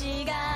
違う